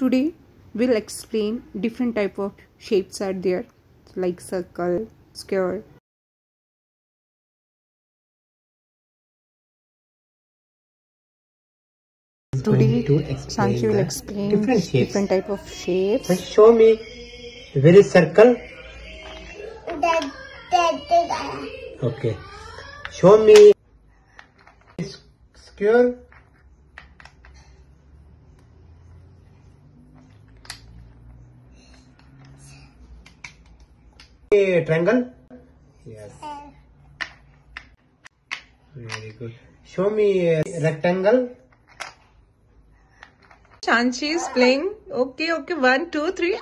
Today we'll explain different type of shapes are there like circle, square. Today to Sanchi will explain different shapes. different type of shapes. First show me where is circle? Okay. Show me square. Triangle very good show me rectangle Shanchi is playing okay okay one two three